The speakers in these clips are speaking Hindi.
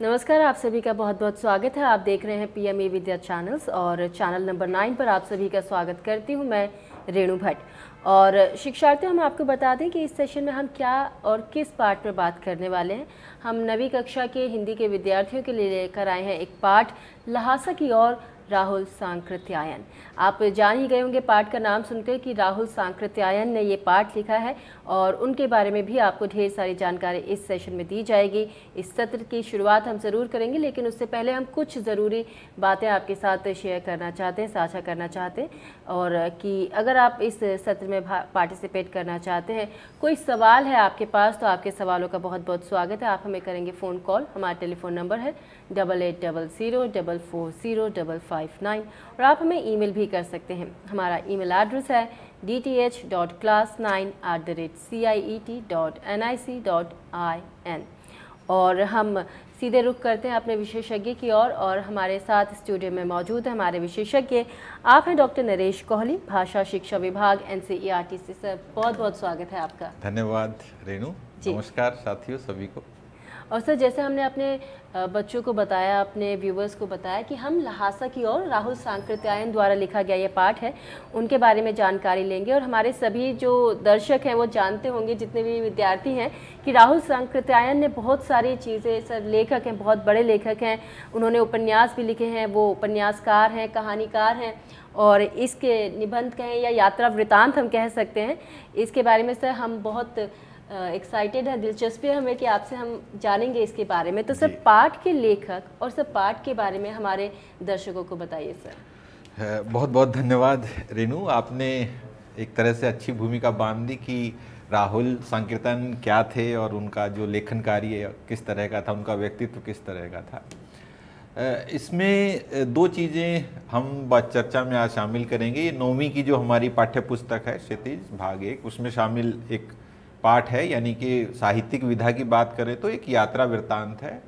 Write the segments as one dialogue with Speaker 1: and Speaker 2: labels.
Speaker 1: नमस्कार, आप सभी का बहुत बहुत स्वागत है। आप देख रहे हैं पीएमए विद्या चैनल्स और चैनल नंबर नाइन पर आप सभी का स्वागत करती हूँ मैं रेणु भट्ट। और शिक्षार्थियों, हम आपको बता दें कि इस सेशन में हम क्या और किस पाठ पर बात करने वाले हैं। हम नवी कक्षा के हिंदी के विद्यार्थियों के लिए लेकर आए हैं एक पाठ, लहासा की ओर राहुल सांकृत्यायन। आप जान ही गए होंगे पाठ का नाम सुनकर कि राहुल सांकृत्यायन ने ये पाठ लिखा है और उनके बारे में भी आपको ढेर सारी जानकारी इस सेशन में दी जाएगी। इस सत्र की शुरुआत हम ज़रूर करेंगे, लेकिन उससे पहले हम कुछ ज़रूरी बातें आपके साथ शेयर करना चाहते हैं, साझा करना चाहते हैं और कि अगर आप इस सत्र में पार्टिसिपेट करना चाहते हैं, कोई सवाल है आपके पास तो आपके सवालों का बहुत बहुत स्वागत है। आप हमें करेंगे फ़ोन कॉल हमारा टेलीफोन नंबर है double eight double zero double four zero double five nine और आप हमें ईमेल भी कर सकते हैं। हमारा ईमेल एड्रेस है D T H dot class nine at the rate C I E T dot N I C dot I N और हम सीधे रुख करते हैं अपने विशेषज्ञ की ओर और, और हमारे साथ स्टूडियो में मौजूद है हमारे विशेषज्ञ। आप हैं डॉक्टर नरेश कोहली भाषा शिक्षा विभाग एन सी सी सर बहुत बहुत स्वागत है आपका।
Speaker 2: धन्यवाद रेणु। नमस्कार साथियों सभी को।
Speaker 1: और सर, जैसे हमने अपने बच्चों को बताया, अपने व्यूवर्स को बताया कि हम लहासा की ओर राहुल सांकृत्यायन द्वारा लिखा गया ये पाठ है, उनके बारे में जानकारी लेंगे और हमारे सभी जो दर्शक हैं वो जानते होंगे, जितने भी विद्यार्थी हैं, कि राहुल सांकृत्यायन ने बहुत सारी चीज़ें, सर, लेखक हैं, बहुत बड़े लेखक हैं, उन्होंने उपन्यास भी लिखे हैं, वो उपन्यासकार हैं, कहानीकार हैं, और इसके निबंध कहें या यात्रा वृतांत हम कह सकते हैं, इसके बारे में सर, हम बहुत एक्साइटेड है दिलचस्पी है हमें कि आपसे हम जानेंगे इसके बारे में। तो सर पाठ के लेखक और सर पाठ के बारे में हमारे दर्शकों को बताइए सर।
Speaker 2: बहुत बहुत धन्यवाद रेनू आपने एक तरह से अच्छी भूमिका बाँध दी कि राहुल संकीर्तन क्या थे और उनका जो लेखन कार्य किस तरह का था उनका व्यक्तित्व किस तरह का था। इसमें दो चीज़ें हम चर्चा में आज शामिल करेंगे। ये नौवीं की जो हमारी पाठ्य पुस्तक है क्षितिज भाग एक उसमें शामिल एक पाठ है यानी कि साहित्यिक विधा की बात करें तो एक यात्रा वृत्तांत है।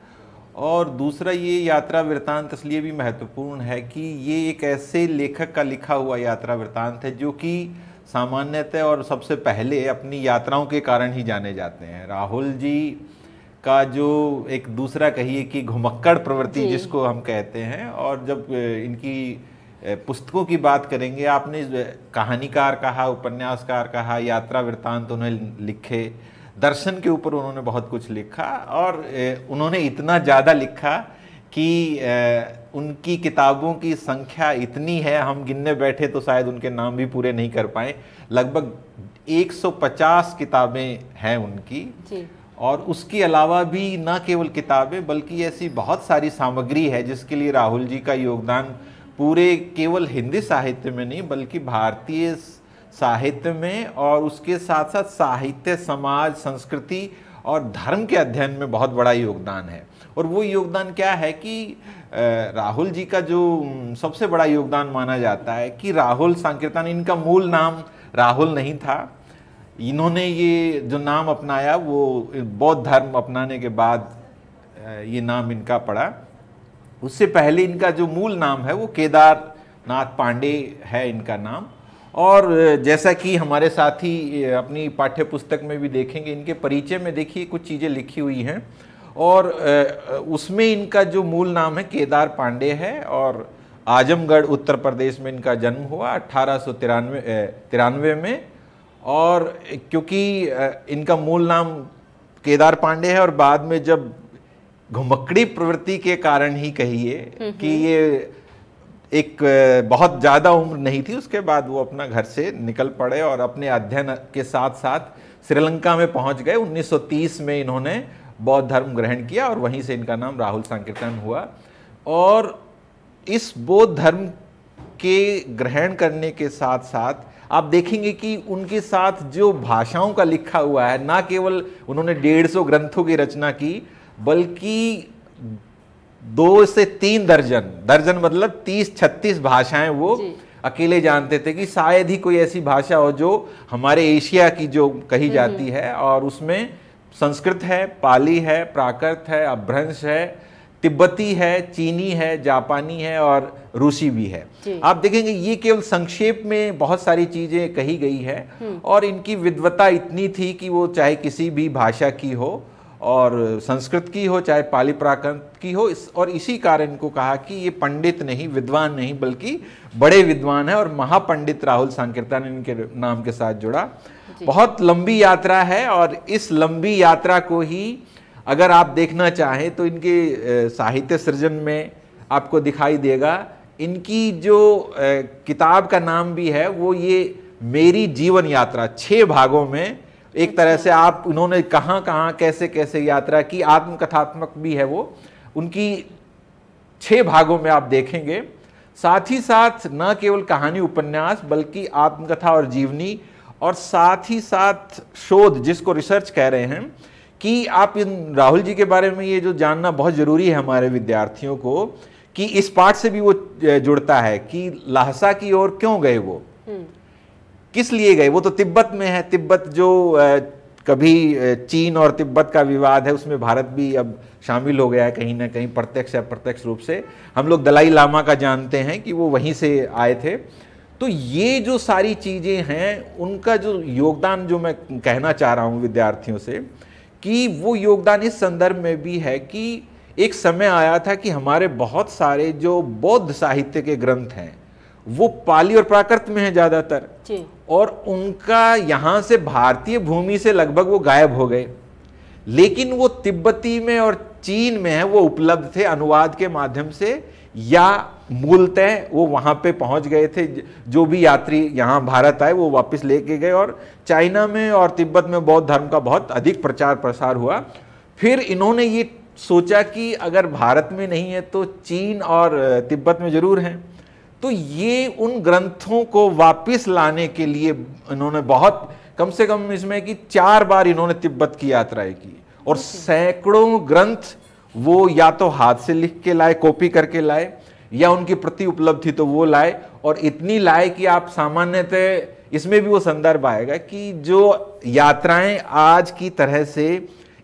Speaker 2: और दूसरा ये यात्रा वृत्तांत इसलिए भी महत्वपूर्ण है कि ये एक ऐसे लेखक का लिखा हुआ यात्रा वृत्तांत है जो कि सामान्यतः और सबसे पहले अपनी यात्राओं के कारण ही जाने जाते हैं। राहुल जी का जो एक दूसरा कहिए कि घुमक्कड़ प्रवृत्ति जिसको हम कहते हैं और जब इनकी पुस्तकों की बात करेंगे। आपने कहानीकार कहा उपन्यासकार कहा यात्रा वृत्तांत तो उन्हें लिखे दर्शन के ऊपर उन्होंने बहुत कुछ लिखा और उन्होंने इतना ज़्यादा लिखा कि उनकी किताबों की संख्या इतनी है हम गिनने बैठे तो शायद उनके नाम भी पूरे नहीं कर पाए। लगभग 150 किताबें हैं उनकी। जी। और उसके अलावा भी न केवल किताबें बल्कि ऐसी बहुत सारी सामग्री है जिसके लिए राहुल जी का योगदान पूरे केवल हिंदी साहित्य में नहीं, बल्कि भारतीय साहित्य में और उसके साथ साथ साहित्य, समाज, संस्कृति और धर्म के अध्ययन में बहुत बड़ा योगदान है। और वो योगदान क्या है कि राहुल जी का जो सबसे बड़ा योगदान माना जाता है कि राहुल संकीर्तन, इनका मूल नाम राहुल नहीं था। इन्होंने ये जो नाम अपनाया, वो बौद्ध धर्म अपनाने के बाद ये नाम इनका पड़ा। उससे पहले इनका जो मूल नाम है, वो केदारनाथ पांडे है इनका नाम। और जैसा कि हमारे साथी अपनी पाठ्य पुस्तक में भी देखेंगे, इनके परिचय में देखिए, कुछ चीज़ें लिखी हुई हैं। और उसमें इनका जो मूल नाम है, केदार पांडे है, और आजमगढ़, उत्तर प्रदेश में इनका जन्म हुआ अट्ठारह सौ तिरानवे में। और, क्योंकि इनका मूल नाम केदार पांडे है, और बाद में जब घुमक्कड़ी प्रवृत्ति के कारण ही कहिए कि ये एक बहुत ज़्यादा उम्र नहीं थी उसके बाद वो अपना घर से निकल पड़े और अपने अध्ययन के साथ साथ श्रीलंका में पहुँच गए। 1930 में इन्होंने बौद्ध धर्म ग्रहण किया और वहीं से इनका नाम राहुल संकीर्तन हुआ। और इस बौद्ध धर्म के ग्रहण करने के साथ साथ आप देखेंगे कि उनके साथ जो भाषाओं का लिखा हुआ है ना केवल उन्होंने डेढ़ सौ ग्रंथों की रचना की बल्कि दो से तीन दर्जन दर्जन मतलब तीस छत्तीस भाषाएँ वो अकेले जानते थे कि शायद ही कोई ऐसी भाषा हो जो हमारे एशिया की जो कही हम्म, जाती हम्म। है और उसमें संस्कृत है पाली है प्राकृत है अभ्रंश है तिब्बती है चीनी है जापानी है और रूसी भी है आप देखेंगे ये केवल संक्षेप में बहुत सारी चीज़ें कही गई है हम्म। और इनकी विद्वता इतनी थी कि वो चाहे किसी भी भाषा की हो और संस्कृत की हो चाहे पाली प्राकृत की हो इस और इसी कारण को कहा कि ये पंडित नहीं विद्वान नहीं बल्कि बड़े विद्वान है और महापंडित राहुल संकीर्तन इनके नाम के साथ जुड़ा। बहुत लंबी यात्रा है और इस लंबी यात्रा को ही अगर आप देखना चाहें तो इनके साहित्य सृजन में आपको दिखाई देगा। इनकी जो किताब का नाम भी है वो ये मेरी जीवन यात्रा छः भागों में एक तरह से आप उन्होंने कहाँ कहाँ, कैसे कैसे यात्रा की, आत्मकथात्मक भी है वो। उनकी छह भागों में आप देखेंगे। साथ ही साथ न केवल कहानी उपन्यास, बल्कि आत्मकथा और जीवनी, और साथ ही साथ शोध, जिसको रिसर्च कह रहे हैं, कि आप इन राहुल जी के बारे में ये जो जानना बहुत ज़रूरी है हमारे विद्यार्थियों को, कि इस पाठ से भी वो जुड़ता है, कि लाहसा की ओर क्यों गए वो। हम्म। किस लिए गए? वो तो तिब्बत में है। तिब्बत जो कभी चीन और तिब्बत का विवाद है, उसमें भारत भी अब शामिल हो गया है कहीं ना कहीं प्रत्यक्ष या प्रत्यक्ष रूप से। हम लोग दलाई लामा का जानते हैं कि वो वहीं से आए थे। तो ये जो सारी चीज़ें हैं, उनका जो योगदान जो मैं कहना चाह रहा हूँ विद्यार्थियों से, कि वो योगदान इस संदर्भ में भी है कि एक समय आया था कि हमारे बहुत सारे जो बौद्ध साहित्य के ग्रंथ हैं, वो पाली और प्राकृत में है ज़्यादातर। और उनका यहाँ से भारतीय भूमि से लगभग वो गायब हो गए। लेकिन वो तिब्बती में और चीन में है, वो उपलब्ध थे अनुवाद के माध्यम से, या मूलतः वो वहाँ पे पहुँच गए थे, जो भी यात्री यहाँ भारत आए, वो वापस लेके गए। और चाइना में और तिब्बत में बौद्ध धर्म का बहुत अधिक प्रचार प्रसार हुआ। फिर इन्होंने ये सोचा कि अगर भारत में नहीं है तो चीन और तिब्बत में ज़रूर हैं। तो ये उन ग्रंथों को वापस लाने के लिए इन्होंने बहुत कम से कम इसमें कि चार बार इन्होंने तिब्बत की यात्राएँ की। और सैकड़ों ग्रंथ वो या तो हाथ से लिख के लाए कॉपी करके लाए या उनकी प्रति उपलब्ध थी तो वो लाए। और इतनी लाए कि आप सामान्यतः इसमें भी वो संदर्भ आएगा कि जो यात्राएँ आज की तरह से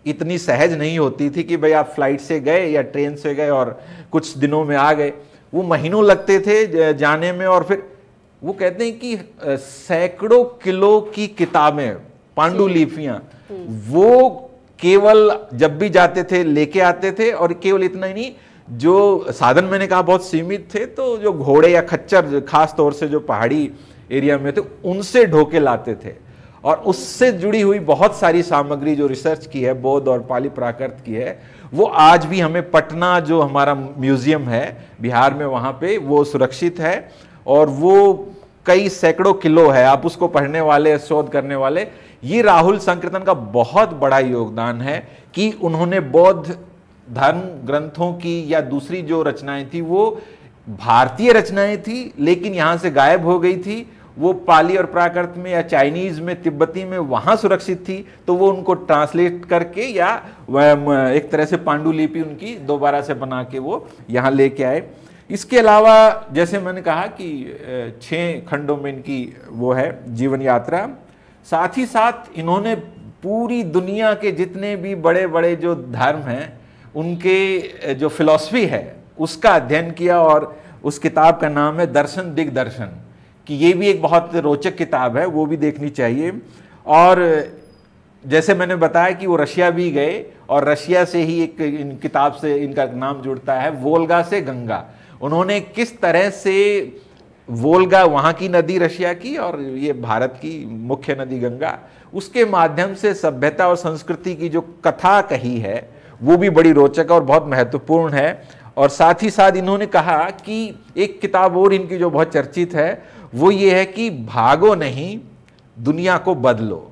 Speaker 2: इतनी सहज नहीं होती थी कि भाई आप फ़्लाइट से गए या ट्रेन से गए और कुछ दिनों में आ गए। वो महीनों लगते थे जाने में और फिर वो कहते हैं कि सैकड़ों किलो की किताबें पांडुलिपियाँ वो केवल जब भी जाते थे लेके आते थे और केवल इतना ही नहीं जो साधन मैंने कहा बहुत सीमित थे तो जो घोड़े या खच्चर खास तौर से जो पहाड़ी एरिया में थे उनसे ढोके लाते थे। और उससे जुड़ी हुई बहुत सारी सामग्री जो रिसर्च की है बौद्ध और पाली प्राकृत की है वो आज भी हमें पटना जो हमारा म्यूज़ियम है, बिहार में वहाँ पे वो सुरक्षित है और वो कई सैकड़ों किलो है। आप उसको पढ़ने वाले, शोध करने वाले, ये राहुल संकीर्तन का बहुत बड़ा योगदान है कि उन्होंने बौद्ध धर्म ग्रंथों की या दूसरी जो रचनाएँ थी, वो भारतीय रचनाएँ थी, लेकिन यहाँ से गायब हो गई थी। वो पाली और प्राकृत में या चाइनीज़ में, तिब्बती में वहाँ सुरक्षित थी तो वो उनको ट्रांसलेट करके या एक तरह से पांडुलिपि उनकी दोबारा से बना के वो यहाँ लेके आए। इसके अलावा, जैसे मैंने कहा कि छः खंडों में इनकी वो है, जीवन यात्रा। साथ ही साथ इन्होंने पूरी दुनिया के जितने भी बड़े बड़े जो धर्म हैं, उनके जो फिलॉसफी है, उसका अध्ययन किया और उस किताब का नाम है दर्शन दिग्दर्शन। कि ये भी एक बहुत रोचक किताब है, वो भी देखनी चाहिए। और जैसे मैंने बताया कि वो रशिया भी गए, और रशिया से ही एक इन किताब से इनका नाम जुड़ता है, वोल्गा से गंगा। उन्होंने किस तरह से वोल्गा, वहाँ की नदी रशिया की, और ये भारत की मुख्य नदी गंगा, उसके माध्यम से सभ्यता और संस्कृति की जो कथा कही है, वो भी बड़ी रोचक और बहुत महत्वपूर्ण है। और साथ ही साथ इन्होंने कहा कि एक किताब और इनकी जो बहुत चर्चित है, वो ये है कि भागो नहीं, दुनिया को बदलो।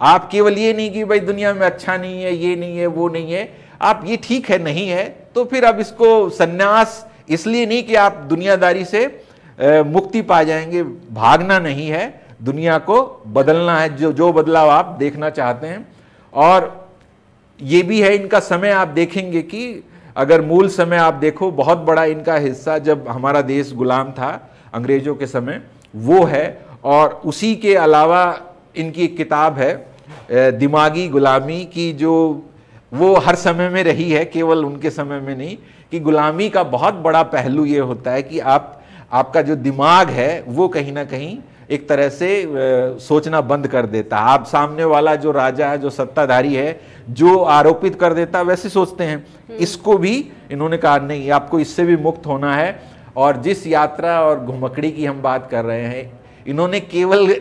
Speaker 2: आप केवल ये नहीं कि भाई दुनिया में अच्छा नहीं है, ये नहीं है, वो नहीं है। आप ये ठीक है, नहीं है तो फिर अब इसको संन्यास इसलिए नहीं कि आप दुनियादारी से मुक्ति पा जाएँगे। भागना नहीं है, दुनिया को बदलना है, जो जो बदलाव आप देखना चाहते हैं। और ये भी है, इनका समय आप देखेंगे कि अगर मूल समय आप देखो, बहुत बड़ा इनका हिस्सा जब हमारा देश गुलाम था, अंग्रेज़ों के समय, वो है, और उसी के अलावा इनकी एक किताब है दिमागी गुलामी की जो, वो हर समय में रही है, केवल उनके समय में नहीं, कि गुलामी का बहुत बड़ा पहलू ये होता है कि आप, आपका जो दिमाग है, वो कहीं ना कहीं एक तरह से सोचना बंद कर देता। है आप सामने वाला जो राजा है जो सत्ताधारी है जो आरोपित कर देता वैसे सोचते हैं। इसको भी इन्होंने कहा नहीं आपको इससे भी मुक्त होना है। और जिस यात्रा और घुमकड़ी की हम बात कर रहे हैं इन्होंने केवल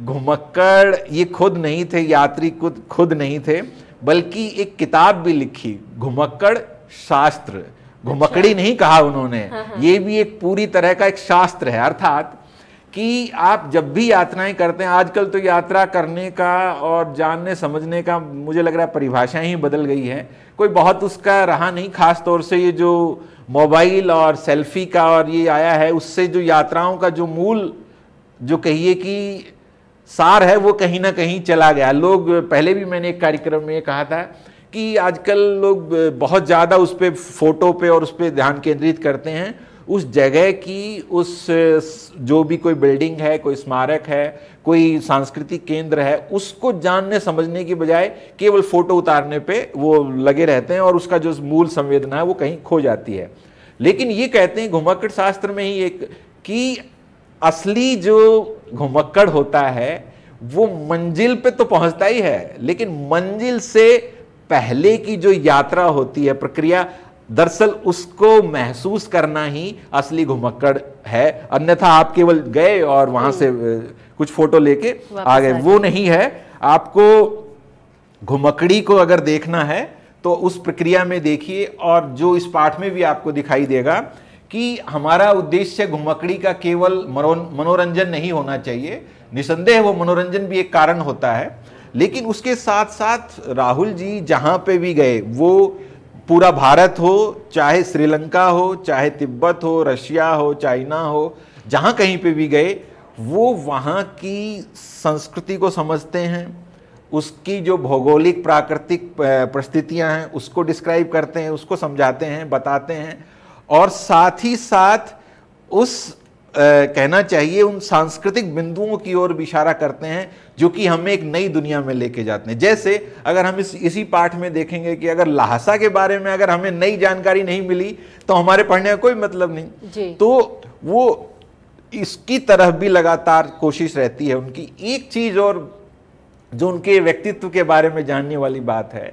Speaker 2: घुमक्कड़ ये खुद नहीं थे यात्री खुद खुद नहीं थे बल्कि एक किताब भी लिखी घुमक्कड़ शास्त्र। घुमकड़ी अच्छा। नहीं कहा उन्होंने। हाँ हाँ। ये भी एक पूरी तरह का एक शास्त्र है अर्थात कि आप जब भी यात्राएँ करते हैं, आजकल तो यात्रा करने का और जानने, समझने का मुझे लग रहा है परिभाषाएँ ही बदल गई है। कोई बहुत उसका रहा नहीं, खास तौर से ये जो मोबाइल और सेल्फी का और ये आया है, उससे जो यात्राओं का जो मूल जो कहिए कि सार है, वो कहीं ना कहीं चला गया। लोग, पहले भी मैंने एक कार्यक्रम में कहा था कि आजकल लोग बहुत ज़्यादा उस पर फ़ोटो पे और उस पर ध्यान केंद्रित करते हैं। उस जगह की उस जो भी कोई बिल्डिंग है, कोई स्मारक है, कोई सांस्कृतिक केंद्र है, उसको जानने, समझने की बजाय केवल फ़ोटो उतारने पे वो लगे रहते हैं और उसका जो मूल संवेदना है वो कहीं खो जाती है। लेकिन ये कहते हैं घुमक्कड़ शास्त्र में ही एक कि असली जो घुमक्कड़ होता है, वो मंजिल पे तो पहुँचता ही है, लेकिन मंजिल से पहले की जो यात्रा होती है, प्रक्रिया दरअसल उसको महसूस करना ही असली घुमक्कड़ है। अन्यथा आप केवल गए और वहाँ से कुछ फ़ोटो लेके आ गए। वो नहीं है। आपको घुमकड़ी को अगर देखना है तो उस प्रक्रिया में देखिए और जो इस पाठ में भी आपको दिखाई देगा कि हमारा उद्देश्य घुमकड़ी का केवल मनोरंजन नहीं होना चाहिए। निसंदेह वो मनोरंजन भी एक कारण होता है। लेकिन उसके साथ साथ राहुल जी जहाँ पे भी गए वो पूरा भारत हो, चाहे श्रीलंका हो, चाहे तिब्बत हो, रशिया हो, चाइना हो, जहाँ कहीं पे भी गए, वो वहाँ की संस्कृति को समझते हैं, उसकी जो भौगोलिक प्राकृतिक परिस्थितियाँ हैं, उसको डिस्क्राइब करते हैं, उसको समझाते हैं, बताते हैं, और साथ ही साथ उस कहना चाहिए उन सांस्कृतिक बिंदुओं की ओर भी इशारा करते हैं जो कि हमें एक नई दुनिया में लेके जाते हैं। जैसे अगर हम इस इसी पाठ में देखेंगे कि अगर लहासा के बारे में अगर हमें नई जानकारी नहीं मिली तो हमारे पढ़ने का कोई मतलब नहीं। तो वो इसकी तरफ़ भी लगातार कोशिश रहती है। उनकी एक चीज़ और जो उनके व्यक्तित्व के बारे में जानने वाली बात है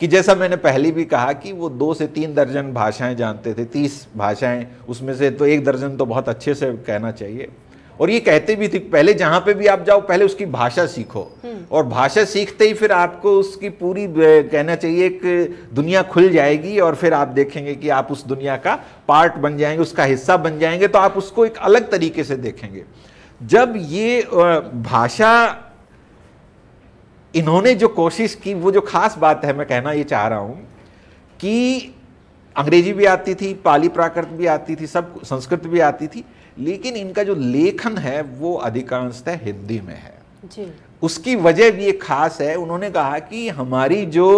Speaker 2: कि जैसा मैंने पहले भी कहा कि वो दो से तीन दर्जन भाषाएँ जानते थे तीस भाषाएँ उसमें से तो एक दर्जन तो बहुत अच्छे से कहना चाहिए। और ये कहते भी थे पहले जहाँ पे भी आप जाओ पहले उसकी भाषा सीखो। हम्म। और भाषा सीखते ही फिर आपको उसकी पूरी कहना चाहिए एक दुनिया खुल जाएगी और फिर आप देखेंगे कि आप उस दुनिया का पार्ट बन जाएँगे उसका हिस्सा बन जाएँगे तो आप उसको एक अलग तरीके से देखेंगे। जब ये भाषा इन्होंने जो कोशिश की वो जो खास बात है मैं कहना ये चाह रहा हूँ कि अंग्रेज़ी भी आती थी पाली प्राकृत भी आती थी सब संस्कृत भी आती थी लेकिन इनका जो लेखन है वो अधिकांशतः हिंदी में है जी। उसकी वजह भी एक खास है उन्होंने कहा कि हमारी जो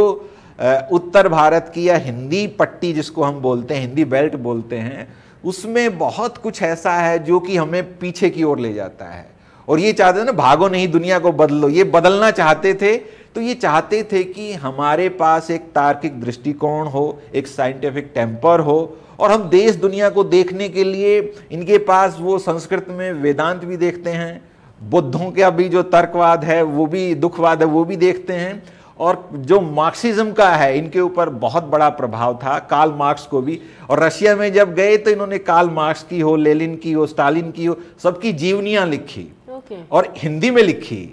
Speaker 2: उत्तर भारत की या हिंदी पट्टी जिसको हम बोलते हैं हिंदी बेल्ट बोलते हैं उसमें बहुत कुछ ऐसा है जो कि हमें पीछे की ओर ले जाता है और ये चाहते थे ना, भागो नहीं, दुनिया को बदलो। ये बदलना चाहते थे। तो ये चाहते थे कि हमारे पास एक तार्किक दृष्टिकोण हो, एक साइंटिफिक टेम्पर हो, और हम देश, दुनिया को देखने के लिए इनके पास वो संस्कृत में वेदांत भी देखते हैं, बुद्धों का भी जो तर्कवाद है, वो भी दुखवाद है, वो भी देखते हैं, और जो मार्क्सिज्म का है, इनके ऊपर बहुत बड़ा प्रभाव था काल मार्क्स को भी। और रशिया में जब गए तो इन्होंने काल मार्क्स की हो लेलिन की हो स्टालिन की हो, सबकी जीवनियाँ लिखी। Okay. और हिंदी में लिखी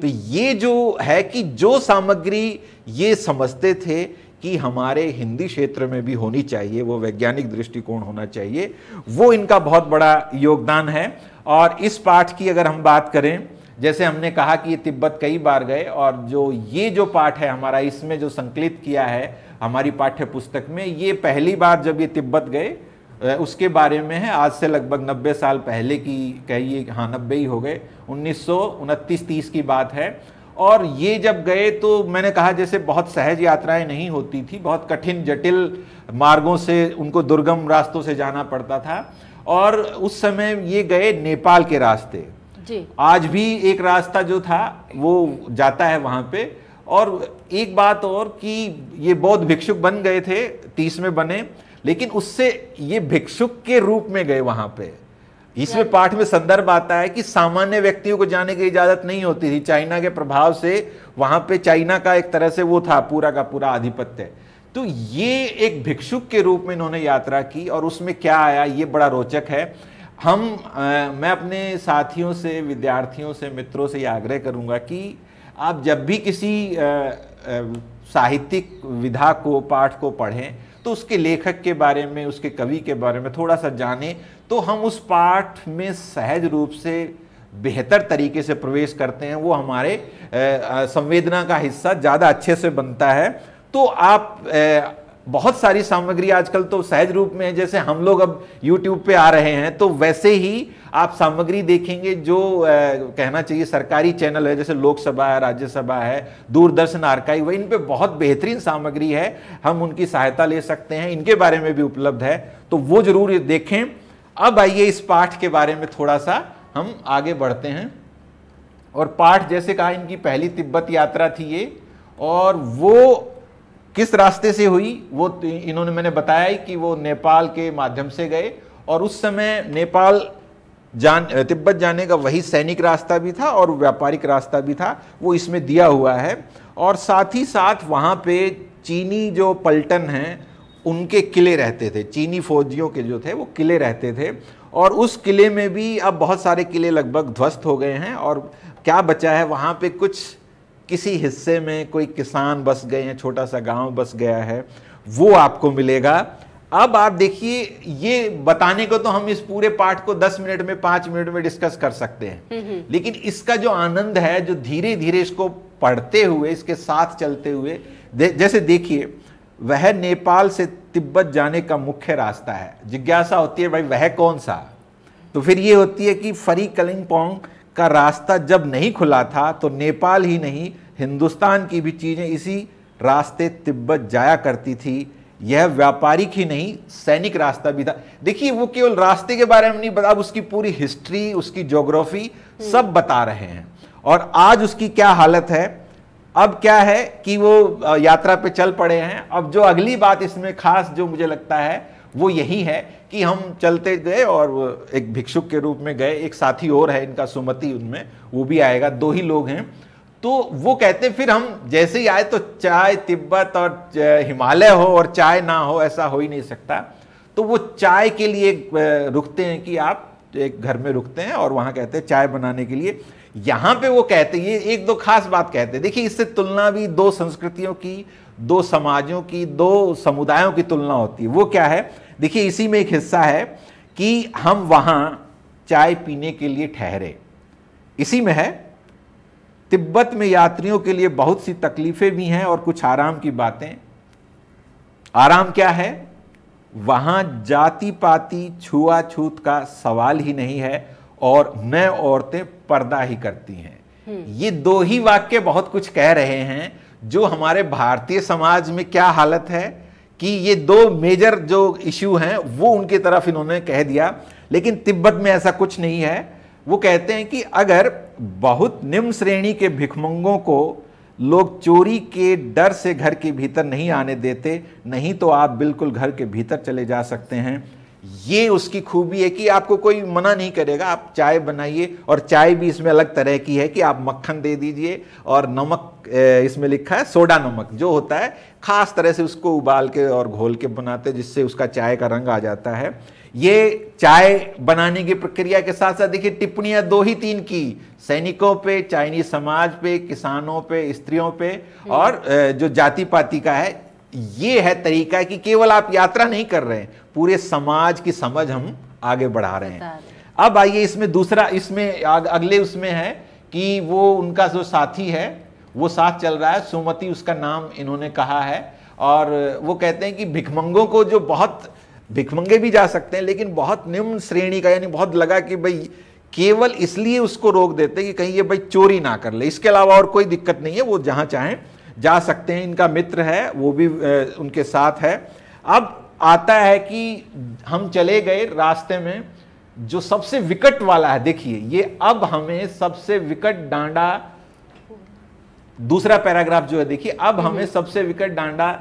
Speaker 2: तो ये जो है कि जो सामग्री ये समझते थे कि हमारे हिंदी क्षेत्र में भी होनी चाहिए वो वैज्ञानिक दृष्टिकोण होना चाहिए वो इनका बहुत बड़ा योगदान है और इस पाठ की अगर हम बात करें जैसे हमने कहा कि ये तिब्बत कई बार गए और जो ये जो पाठ है हमारा इसमें जो संकलित किया है हमारी पाठ्य पुस्तक में ये पहली बार जब ये तिब्बत गए उसके बारे में है। आज से लगभग 90 साल पहले की कहिए हाँ नब्बे ही हो गए। उन्नीस तीस की बात है। और ये जब गए तो मैंने कहा जैसे बहुत सहज यात्राएँ नहीं होती थी बहुत कठिन जटिल मार्गों से उनको दुर्गम रास्तों से जाना पड़ता था। और उस समय ये गए नेपाल के रास्ते। जी। आज भी एक रास्ता जो था वो जाता है वहाँ पे। और एक बात और कि ये बौद्ध भिक्षुक बन गए थे तीस में बने। लेकिन उससे ये भिक्षुक के रूप में गए वहाँ पे। इसमें पाठ में संदर्भ आता है कि सामान्य व्यक्तियों को जाने की इजाज़त नहीं होती थी। चाइना के प्रभाव से वहाँ पे चाइना का एक तरह से वो था पूरा का पूरा आधिपत्य। तो ये एक भिक्षुक के रूप में इन्होंने यात्रा की और उसमें क्या आया ये बड़ा रोचक है। हम आ, मैं अपने साथियों से विद्यार्थियों से मित्रों से ये आग्रह करूँगा कि आप जब भी किसी साहित्यिक विधा को पाठ को पढ़ें तो उसके लेखक के बारे में, उसके कवि के बारे में थोड़ा सा जाने तो हम उस पाठ में सहज रूप से बेहतर तरीके से प्रवेश करते हैं। वो हमारे संवेदना का हिस्सा ज़्यादा अच्छे से बनता है। तो आप बहुत सारी सामग्री आजकल तो सहज रूप में है जैसे हम लोग अब YouTube पे आ रहे हैं तो वैसे ही आप सामग्री देखेंगे जो आ, कहना चाहिए सरकारी चैनल है जैसे लोकसभा है राज्यसभा है दूरदर्शन आर्काइव है इन पे बहुत बेहतरीन सामग्री है हम उनकी सहायता ले सकते हैं इनके बारे में भी उपलब्ध है तो वो ज़रूर देखें। अब आइए इस पाठ के बारे में थोड़ा सा हम आगे बढ़ते हैं। और पाठ जैसे कहा इनकी पहली तिब्बत यात्रा थी ये और वो किस रास्ते से हुई, वो इन्होंने मैंने बताया कि वो नेपाल के माध्यम से गए और उस समय नेपाल जान, तिब्बत जाने का वही सैनिक रास्ता भी था और व्यापारिक रास्ता भी था, वो इसमें दिया हुआ है। और साथ ही साथ वहाँ पे चीनी जो पलटन हैं, उनके किले रहते थे, चीनी फौजियों के जो थे, वो किले रहते थे। और उस किले में भी अब बहुत सारे किले लगभग ध्वस्त हो गए हैं और क्या बचा है, वहाँ पे कुछ किसी हिस्से में कोई किसान बस गए हैं छोटा सा गाँव बस गया है वो आपको मिलेगा। अब आप देखिए ये बताने को तो हम इस पूरे पाठ को 10 मिनट में 5 मिनट में डिस्कस कर सकते हैं। हम्म, हम्म। लेकिन इसका जो आनंद है जो धीरे धीरे इसको पढ़ते हुए इसके साथ चलते हुए दे, जैसे देखिए वह नेपाल से तिब्बत जाने का मुख्य रास्ता है। जिज्ञासा होती है भाई वह कौन सा? तो फिर ये होती है कि फरी कलिंगपोंग का रास्ता जब नहीं खुला था तो नेपाल ही नहीं, हिंदुस्तान की भी चीज़ें इसी रास्ते तिब्बत जाया करती थी। यह व्यापारिक ही नहीं, सैनिक रास्ता भी था। देखिए, वो केवल रास्ते के बारे में नहीं बता, अब उसकी पूरी हिस्ट्री, उसकी ज्योग्राफी सब बता रहे हैं। और आज उसकी क्या हालत है? अब क्या है कि वो यात्रा पे चल पड़े हैं। अब जो अगली बात इसमें खास जो मुझे लगता है वो यही है कि हम चलते गए और एक भिक्षुक के रूप में गए, एक साथी और है इनका सुमति उनमें, वो भी आएगा, दो ही लोग हैं। तो वो कहते फिर हम जैसे ही आए तो चाय, तिब्बत और हिमालय हो और चाय ना हो, ऐसा हो ही नहीं सकता। तो वो चाय के लिए रुकते हैं कि आप एक घर में रुकते हैं और वहाँ कहते हैं, चाय बनाने के लिए। यहाँ पे वो कहते ये एक दो खास बात कहते हैं। देखिए, इससे तुलना भी दो संस्कृतियों की, दो समाजों की, दो समुदायों की तुलना होती है। वो क्या है? देखिए इसी में एक हिस्सा है कि हम वहाँ चाय पीने के लिए ठहरे। इसी में है तिब्बत में यात्रियों के लिए बहुत सी तकलीफें भी हैं और कुछ आराम की बातें। आराम क्या है? वहाँ जाति पाति छुआछूत का सवाल ही नहीं है और न औरतें पर्दा ही करती हैं। हम्म। ये दो ही वाक्य बहुत कुछ कह रहे हैं जो हमारे भारतीय समाज में क्या हालत है? कि ये दो मेजर जो इश्यू हैं, वो उनकी तरफ़ इन्होंने कह दिया। लेकिन तिब्बत में ऐसा कुछ नहीं है। वो कहते हैं कि अगर बहुत निम्न श्रेणी के भिखमंगों को लोग चोरी के डर से घर के भीतर नहीं आने देते, नहीं तो आप बिल्कुल घर के भीतर चले जा सकते हैं। ये उसकी खूबी है कि आपको कोई मना नहीं करेगा। आप चाय बनाइए और चाय भी इसमें अलग तरह की है कि आप मक्खन दे दीजिए और नमक इसमें लिखा है सोडा नमक, जो होता है, खास तरह से उसको उबाल के और घोल के बनाते जिससे उसका चाय का रंग आ जाता है। ये चाय बनाने की प्रक्रिया के साथ साथ देखिए, टिप्पणियाँ दो ही तीन की, सैनिकों पे, चाइनीज़ समाज पे, किसानों पे, स्त्रियों पे और जो जाति पाति का है ये है तरीका कि केवल आप यात्रा नहीं कर रहे हैं पूरे समाज की समझ हम आगे बढ़ा रहे हैं। अब आइए इसमें दूसरा इसमें अगले उसमें है कि वो उनका जो साथी है वो साथ चल रहा है सुमति उसका नाम इन्होंने कहा है और वो कहते हैं कि भिखमंगों को जो बहुत भिखमंगे भी जा सकते हैं लेकिन बहुत निम्न श्रेणी का यानी बहुत लगा कि भाई केवल इसलिए उसको रोक देते कि कहीं ये भाई चोरी ना कर ले। इसके अलावा और कोई दिक्कत नहीं है वो जहाँ चाहें जा सकते हैं इनका मित्र है वो भी उनके साथ है अब आता है कि हम चले गए रास्ते में जो सबसे विकट वाला है देखिए ये अब हमें सबसे विकट डांडा दूसरा पैराग्राफ जो है देखिए अब हमें हम्म। सबसे विकट डांडा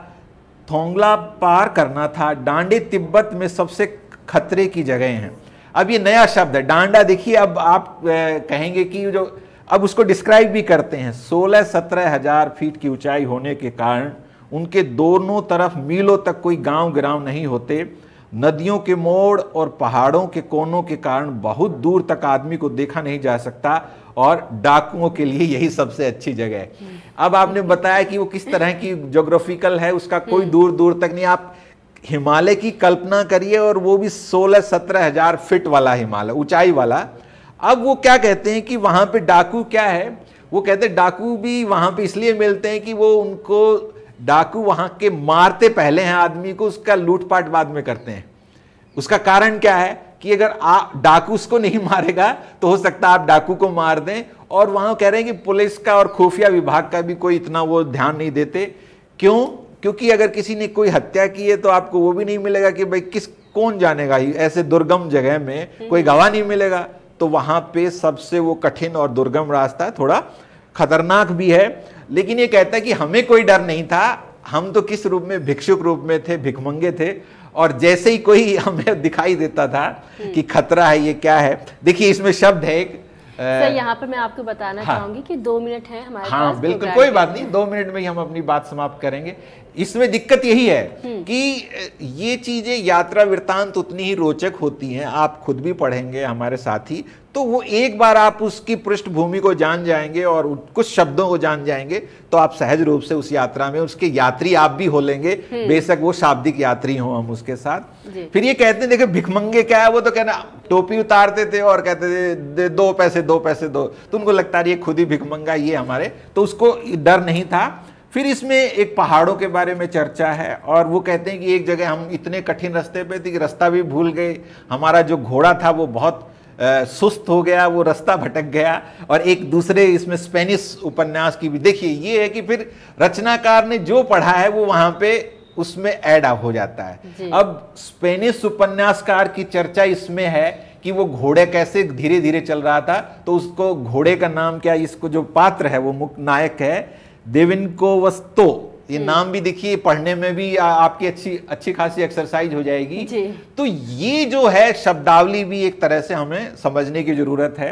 Speaker 2: थोंगला पार करना था डांडे तिब्बत में सबसे खतरे की जगह हैं अब ये नया शब्द है डांडा देखिए अब आप कहेंगे कि जो अब उसको डिस्क्राइब भी करते हैं। सोलह सत्रह हज़ार फीट की ऊंचाई होने के कारण उनके दोनों तरफ़ मीलों तक कोई गाँव गिराव नहीं होते। नदियों के मोड़ और पहाड़ों के कोनों के कारण बहुत दूर तक आदमी को देखा नहीं जा सकता और डाकुओं के लिए यही सबसे अच्छी जगह है। अब आपने बताया कि वो किस तरह की जोग्राफिकल है उसका कोई हम्म। दूर दूर तक नहीं। आप हिमालय की कल्पना करिए और वो भी सोलह सत्रह हज़ार फिट वाला हिमालय ऊंचाई वाला। अब वो क्या कहते हैं कि वहाँ पे डाकू क्या है? वो कहते हैं, डाकू भी वहाँ पे इसलिए मिलते हैं कि वो उनको, डाकू वहाँ के मारते पहले हैं आदमी को, उसका लूटपाट बाद में करते हैं। उसका कारण क्या है कि अगर आप डाकू उसको नहीं मारेगा तो हो सकता है आप डाकू को मार दें। और वहाँ कह रहे हैं कि पुलिस का और खुफिया विभाग का भी कोई इतना वो ध्यान नहीं देते। क्यों? क्योंकि अगर किसी ने कोई हत्या की है तो आपको वो भी नहीं मिलेगा कि भाई किस, कौन जानेगा? ऐसे दुर्गम जगह में कोई गवाह नहीं मिलेगा। तो वहाँ पे सबसे वो कठिन और दुर्गम रास्ता थोड़ा खतरनाक भी है। लेकिन ये कहता है कि हमें कोई डर नहीं था। हम तो किस रूप में भिक्षुक रूप में थे भिकमंगे थे। और जैसे ही कोई हमें दिखाई देता था हम्म। कि खतरा है ये क्या है। देखिए इसमें शब्द है एक
Speaker 1: सर यहाँ पर मैं आपको बताना हाँ, चाहूँगी कि दो मिनट है हमारे
Speaker 2: हाँ पास बिल्कुल कोई बात नहीं दो मिनट में ही हम अपनी बात समाप्त करेंगे। इसमें दिक्कत यही है हम्म। कि ये चीज़ें यात्रा वृत्तांत उतनी ही रोचक होती हैं। आप खुद भी पढ़ेंगे हमारे साथी। तो वो एक बार आप उसकी पृष्ठभूमि को जान जाएँगे और कुछ शब्दों को जान जाएँगे तो आप सहज रूप से उस यात्रा में उसके यात्री आप भी हो लेंगे। हम्म। बेशक वो शाब्दिक यात्री हो हम उसके साथ। फिर ये कहते हैं देखो भिकमंगे क्या है? वो तो कहना टोपी उतारते थे और कहते थे दो पैसे दो पैसे दो। तो उनको लगता है ये खुद ही भिकमंगा ये हमारे। तो उसको डर नहीं था। फिर इसमें एक पहाड़ों के बारे में चर्चा है और वो कहते हैं कि एक जगह हम इतने कठिन रास्ते पे थे कि रास्ता भी भूल गए। हमारा जो घोड़ा था वो बहुत आ, सुस्त हो गया वो रास्ता भटक गया और एक दूसरे इसमें स्पेनिश उपन्यास की भी देखिए ये है कि फिर रचनाकार ने जो पढ़ा है वो वहाँ पे उसमें ऐड हो जाता है। अब स्पेनिश उपन्यासकार की चर्चा इसमें है कि वो घोड़े कैसे धीरे धीरे चल रहा था तो उसको घोड़े का नाम क्या इसको जो पात्र है वो मुख्य नायक है देविनको वस्तो ये हम्म। नाम भी देखिए पढ़ने में भी आ, आपकी अच्छी अच्छी खासी एक्सरसाइज हो जाएगी। तो ये जो है शब्दावली भी एक तरह से हमें समझने की ज़रूरत है।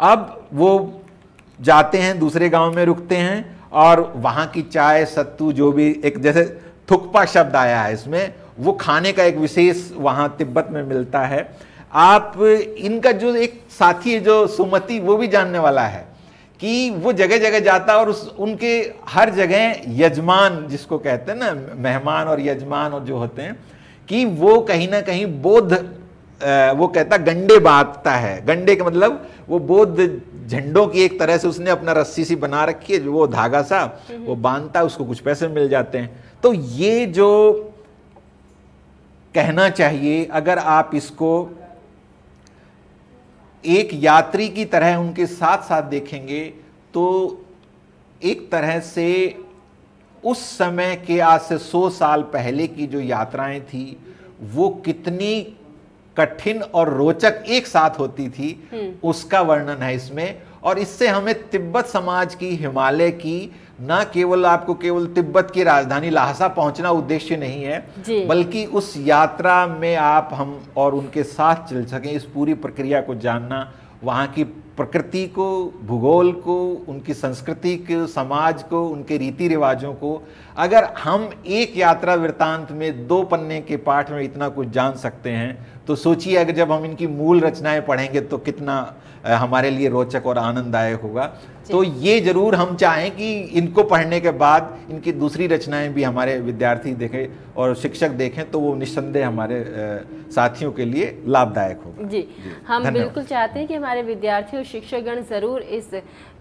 Speaker 2: अब वो जाते हैं दूसरे गाँव में रुकते हैं और वहाँ की चाय सत्तू जो भी एक जैसे थुकपा शब्द आया है इसमें वो खाने का एक विशेष वहाँ तिब्बत में मिलता है। आप इनका जो एक साथी है जो सुमति वो भी जानने वाला है। कि वो जगह जगह जाता है और उस उनके हर जगह यजमान जिसको कहते हैं ना मेहमान और यजमान और जो होते हैं कि वो कहीं ना कहीं बोध वो कहता गंडे बांधता है। गंडे का मतलब वो बौद्ध झंडों की एक तरह से उसने अपना रस्सी सी बना रखी है जो वो धागा सा वो बांधता है उसको कुछ पैसे मिल जाते हैं। तो ये जो कहना चाहिए अगर आप इसको एक यात्री की तरह उनके साथ साथ देखेंगे तो एक तरह से उस समय के आज से सौ साल पहले की जो यात्राएँ थी वो कितनी कठिन और रोचक एक साथ होती थी हम्म। उसका वर्णन है इसमें और इससे हमें तिब्बत समाज की हिमालय की ना केवल आपको केवल तिब्बत की राजधानी लाहसा पहुँचना उद्देश्य नहीं है बल्कि उस यात्रा में आप हम और उनके साथ चल सकें। इस पूरी प्रक्रिया को जानना वहाँ की प्रकृति को भूगोल को उनकी संस्कृति को समाज को उनके रीति रिवाजों को अगर हम एक यात्रा वृत्तांत में दो पन्ने के पाठ में इतना कुछ जान सकते हैं तो सोचिए अगर जब हम इनकी मूल रचनाएँ पढ़ेंगे तो कितना हमारे लिए रोचक और आनंददायक होगा। तो ये ज़रूर हम चाहें कि इनको पढ़ने के बाद इनकी दूसरी रचनाएँ भी हमारे विद्यार्थी देखें और शिक्षक देखें तो वो निस्संदेह हमारे साथियों के लिए लाभदायक होगा।
Speaker 1: जी, जी। हम बिल्कुल चाहते हैं कि हमारे विद्यार्थी और शिक्षकगण ज़रूर इस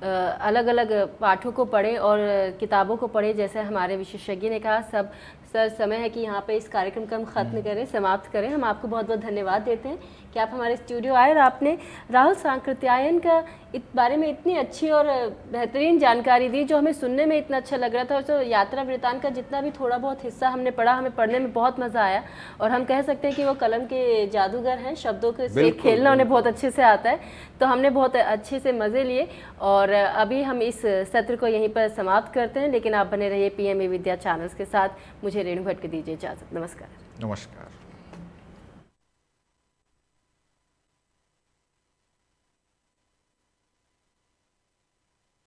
Speaker 1: अलग अलग पाठों को पढ़ें और किताबों को पढ़ें जैसे हमारे विशेषज्ञ ने कहा सब सर समय है कि यहाँ पे इस कार्यक्रम का हम ख़त्म हम्म। करें समाप्त करें। हम आपको बहुत बहुत धन्यवाद देते हैं कि आप हमारे स्टूडियो आए और आपने राहुल सांकृत्यायन का इस बारे में इतनी अच्छी और बेहतरीन जानकारी दी जो हमें सुनने में इतना अच्छा लग रहा था और जो यात्रा वृतान का जितना भी थोड़ा बहुत हिस्सा हमने पढ़ा हमें पढ़ने में बहुत मज़ा आया। और हम कह सकते हैं कि वो कलम के जादूगर हैं शब्दों के से खेलना उन्हें बहुत अच्छे से आता है। तो हमने बहुत अच्छे से मज़े लिए और अभी हम इस सत्र को यहीं पर समाप्त करते हैं लेकिन आप बने रहिए पीएमए विद्या चैनल्स के साथ। मुझे रेणु भट्ट के दीजिए इजाज़त। नमस्कार।
Speaker 2: नमस्कार।